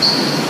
you